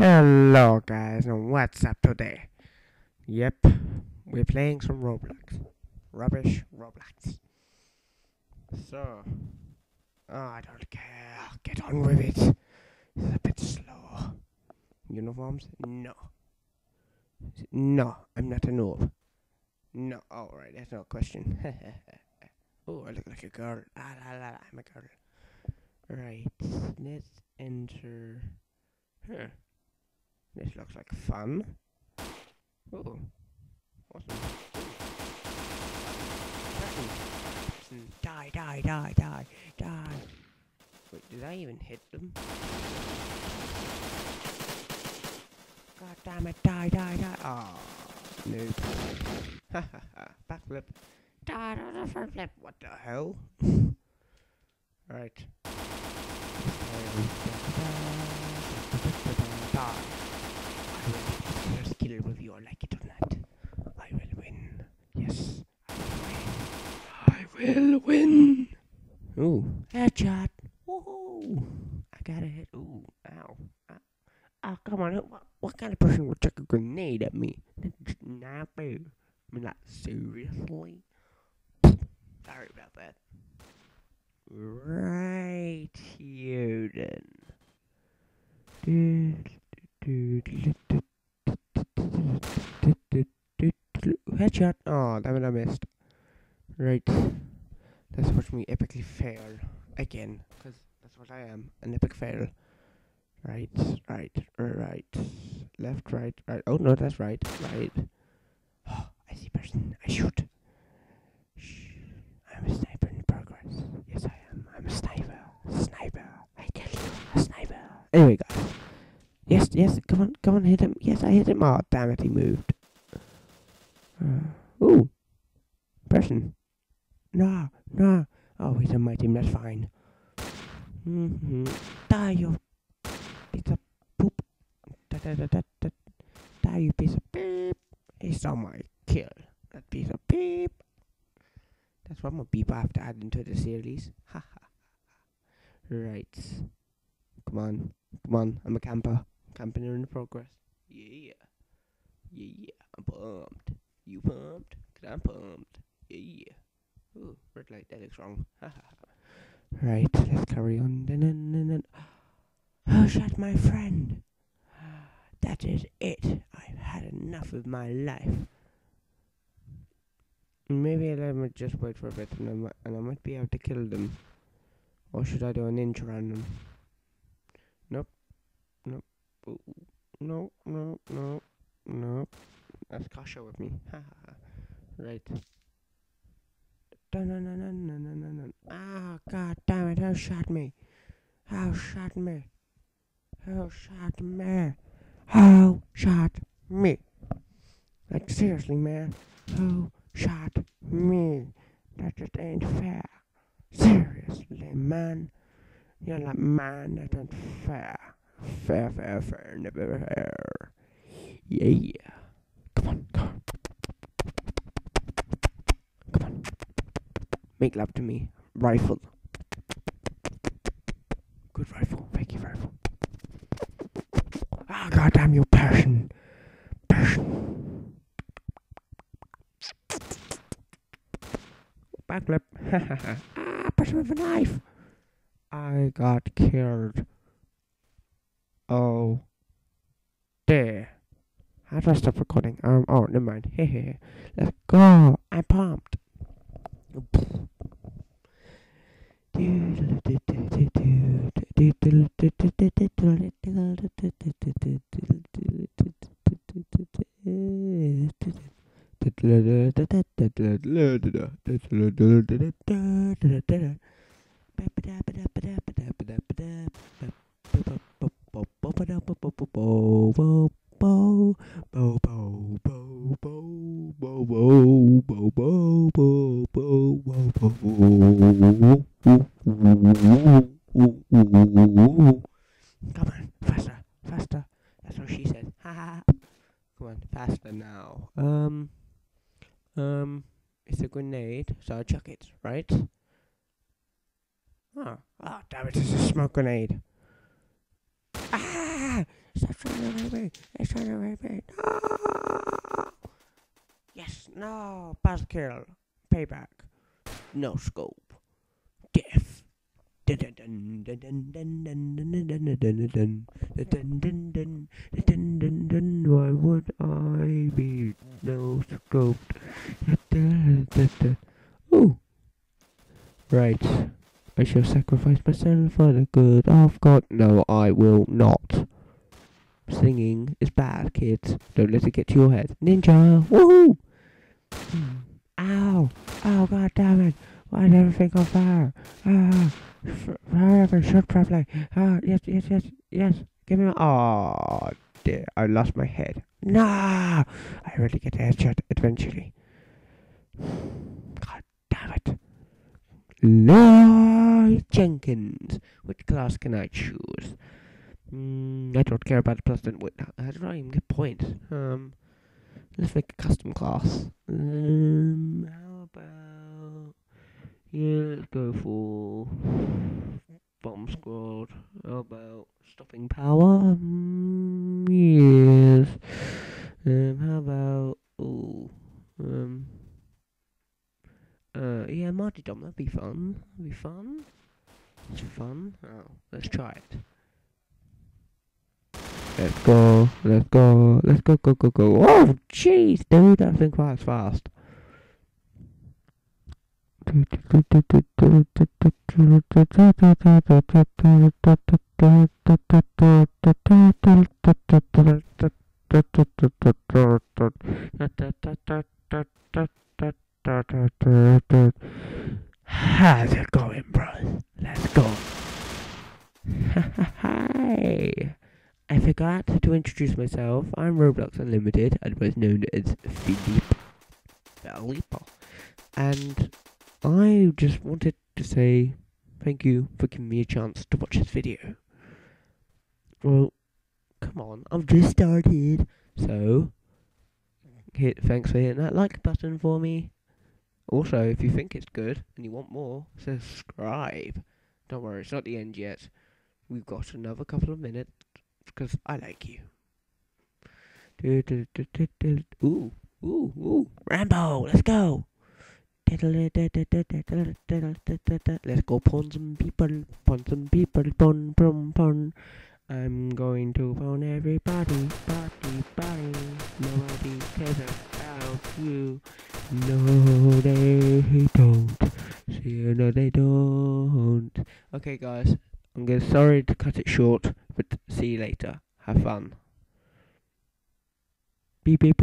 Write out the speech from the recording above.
Hello guys, and what's up today? Yep, we're playing some Roblox. Rubbish Roblox. So, oh, I don't care. Get on with it. It's a bit slow. Uniforms? No. No, I'm not a noob. No. Oh, right, that's no question. oh, I look like a girl. Ah, la, la, la, I'm a girl. Right, let's enter. Huh. This looks like fun. Ooh. Awesome. Die, die, die, die, die. Wait, did I even hit them? God damn it, die, die, die. Ah, oh. Ha ha ha. Backflip. Die, flip. What the hell? right. Die. I will be the first killer with you, like it or not. I will win. Yes, I will win. I will win. Ooh, headshot. Woohoo! I got a hit. Ooh, ow. ow. Oh, come on. What, what kind of person would chuck a grenade at me? Not fair. I mean, like, seriously? Sorry about that. Right here then. Headshot. Oh, damn it, I missed. Right. Let's watch me epically fail again, because that's what I am, an epic fail. Right, right, right, left, right, right. Oh no, that's right, right. Oh, I see person. I shoot. Shh. I'm a sniper in progress. Yes, I am. I'm a sniper. Sniper. I tell you, a sniper. Anyway, guys. Yes, yes. Come on, come on, hit him. Yes, I hit him. Oh, damn it, he moved. Uh, ooh, person. Nah, nah. Oh, he's on my team. That's fine. Mm-hmm. Die, you piece of poop. Da da da da da. Die, you piece of beep. He's on my kill. That piece of beep. That's I'm gonna beep I have to add into the series. Ha ha. Right. Come on. Come on. I'm a camper. Camping in progress. Yeah. Yeah, yeah. I'm pumped. You pumped? Cause I'm pumped. Yeah. Ooh, red light. That looks wrong. Ha ha ha. Right. Let's carry on. Dun, dun, dun, dun. Oh, shut my friend. That is it. I've had enough of my life. Maybe I might just wait for a bit and I, might, and I might be able to kill them. Or should I do a ninja on them? Nope. Nope. No, no, no, no. That's Kasha with me. Right. Dun, dun, dun, dun, dun, dun, dun, dun. Ah, god damn it, who shot me? Who shot me? Who shot me? Who shot me? Like, seriously, man. Who shot me? That just ain't fair. Seriously, man. You're like, man, that ain't fair. Fair, fair, fair, never fair. Yeah. Make love to me. Rifle. Good rifle. Thank you, rifle. Ah, goddamn you, passion. Passion. Backflip. ah, person with a knife. I got killed. Oh. There. How do I stop recording? Um, oh, never mind. Hey, hey, Let's go. I'm pumped. Come on, faster, faster. That's what she said. Ha ha. Come on, faster now. Um, um, It's a grenade, so I chuck it, right? Oh, oh damn it, it's a smoke grenade. Ah! Stop trying to rape me! It's trying to rape me! No! Yes, no! Buzz kill. Payback. No scope. Death. Why would I be no scoped? Oh. Right. I shall sacrifice myself for the good of God. No, I will not. Singing is bad, kids. Don't let it get to your head. Ninja! Woohoo! Hmm. Ow! Oh, god damn it! Why is everything on fire? Ah! Fire Forever, shut properly. Ah, yes, yes, yes, yes. Give me my. Oh, dear. I lost my head. Nah! I really get a headshot eventually. God damn it. Leeroy Jenkins. Which class can I choose? Mm, I don't care about the plus. Wait, how do I even get points? Um, let's make a custom class. Um, how about yeah, let's go for bomb squad. How about stopping power? Mm, yes. Um, how about oh, um. Uh, yeah, martyrdom, that'd be fun. That'd be fun. It's fun. Oh, let's try it. Let's go, let's go, let's go, go, go, go. Oh, jeez, dude, that thing flies fast. How's it going, bros? Let's go. Hi. I forgot to introduce myself. I'm Roblox Unlimited, otherwise known as Philippe. Philippe. And I just wanted to say thank you for giving me a chance to watch this video. Well, come on, I've just started. So, hit thanks for hitting that like button for me. Also, if you think it's good and you want more, subscribe. Don't worry, it's not the end yet. We've got another couple of minutes because I like you. Ooh, ooh, ooh. Rambo, let's go. Let's go pawn some people, pawn some people, pawn, pawn, pawn. I'm going to pawn everybody, body, body. Nobody cares you. No, they don't. See, no, they don't. Okay, guys, I'm going sorry to cut it short, but see you later. Have fun. Beep beep.